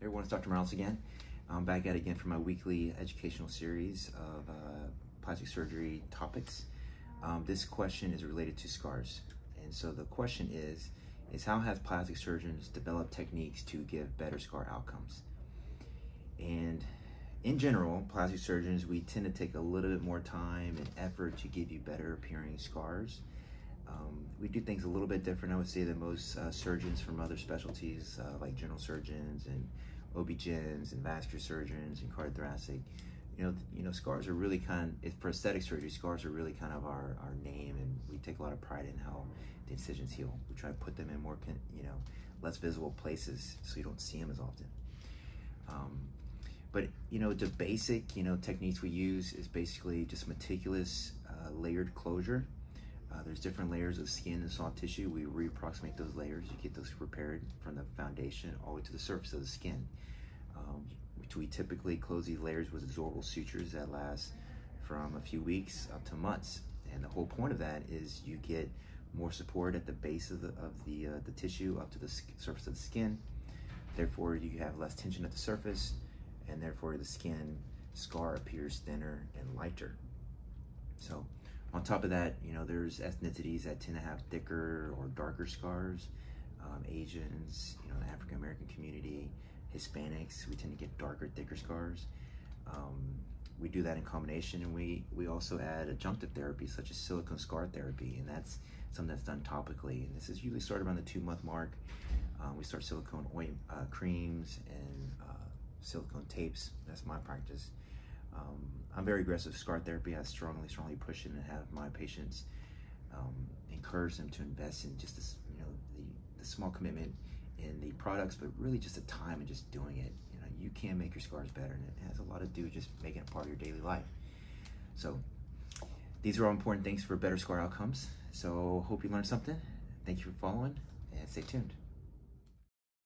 everyone, it's Dr. Morales again. I'm back at it again for my weekly educational series of uh, plastic surgery topics. Um, this question is related to scars. And so the question is, is how have plastic surgeons developed techniques to give better scar outcomes? And in general, plastic surgeons, we tend to take a little bit more time and effort to give you better appearing scars. Um, we do things a little bit different, I would say, than most uh, surgeons from other specialties uh, like general surgeons and OB-GYNs and vascular surgeons and cardiothoracic. You know, you know, scars are really kind of, for aesthetic surgery, scars are really kind of our, our name and we take a lot of pride in how the incisions heal. We try to put them in more, you know, less visible places so you don't see them as often. Um, but, you know, the basic, you know, techniques we use is basically just meticulous uh, layered closure uh, there's different layers of skin and soft tissue. We reapproximate those layers. You get those prepared from the foundation all the way to the surface of the skin. Um, we typically close these layers with absorbable sutures that last from a few weeks up to months. And the whole point of that is you get more support at the base of the, of the, uh, the tissue up to the surface of the skin. Therefore, you have less tension at the surface, and therefore the skin scar appears thinner and lighter. So on top of that, you know, there's ethnicities that tend to have thicker or darker scars. Um, Asians, you know, the African American community, Hispanics, we tend to get darker, thicker scars. Um, we do that in combination, and we we also add adjunctive therapy such as silicone scar therapy, and that's something that's done topically. And this is usually started around the two month mark. Um, we start silicone oil, uh, creams and uh, silicone tapes. That's my practice. Um, I'm very aggressive scar therapy. I strongly, strongly push it and have my patients um, encourage them to invest in just this, you know, the, the small commitment in the products, but really just the time and just doing it. You know, you can make your scars better, and it has a lot to do just making it part of your daily life. So these are all important things for better scar outcomes. So hope you learned something. Thank you for following, and stay tuned.